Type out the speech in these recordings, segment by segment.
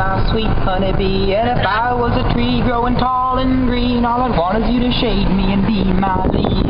my sweet honeybee. And if I was a tree growing tall and green, all I'd want is you to shade me and be my leaf.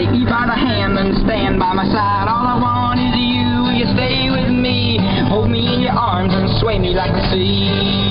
Take me by the hand and stand by my side. All I want is you. You stay with me? Hold me in your arms and sway me like the sea.